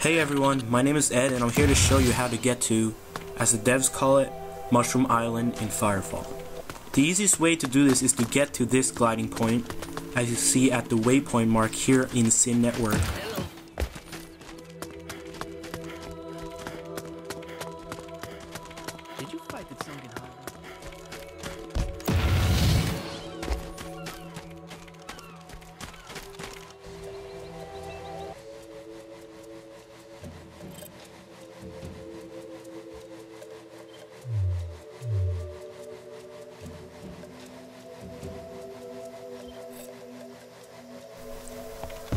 Hey everyone, my name is Ed and I'm here to show you how to get to, as the devs call it, Mushroom Island in Firefall. The easiest way to do this is to get to this gliding point, as you see at the waypoint mark here in Sin Network. Did you fight?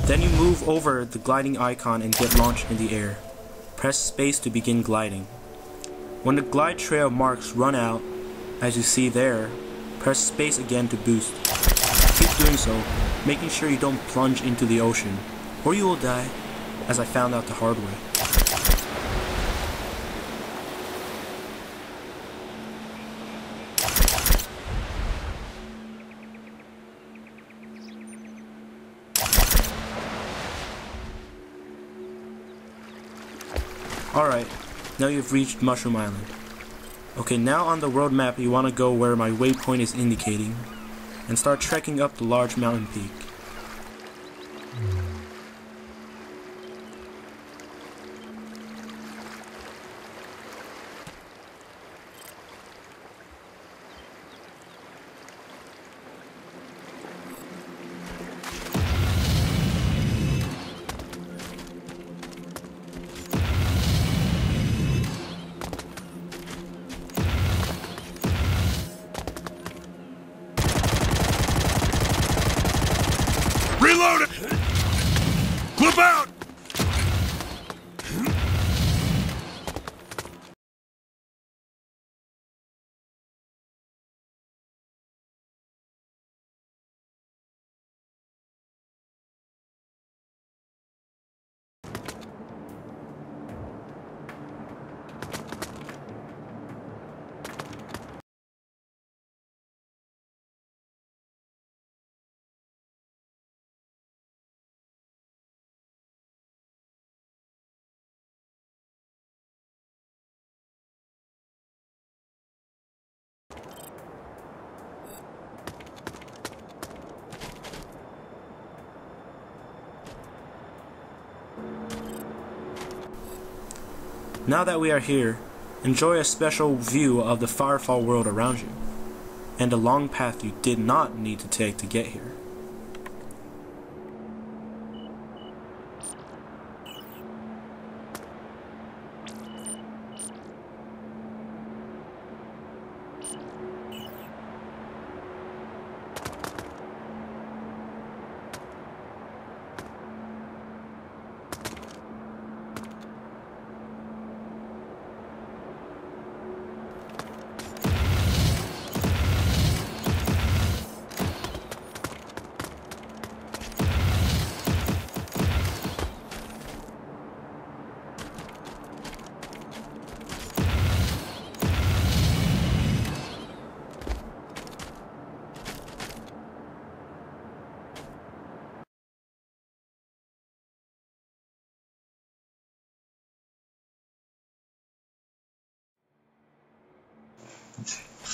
Then you move over the gliding icon and get launched in the air. Press space to begin gliding. When the glide trail marks run out, as you see there, press space again to boost. Keep doing so, making sure you don't plunge into the ocean, or you will die, as I found out the hard way. Alright, now you've reached Mushroom Island. Okay, now on the world map you want to go where my waypoint is indicating, and start trekking up the large mountain peak. Now that we are here, enjoy a special view of the Firefall world around you, and a long path you did not need to take to get here.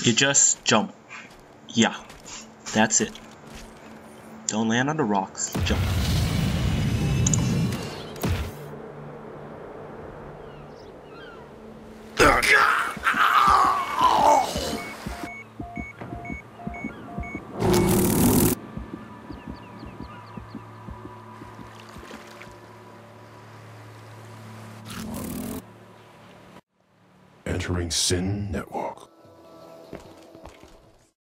You just jump. Yeah, that's it. Don't land on the rocks, jump. Entering Sin Network.